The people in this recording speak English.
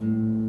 you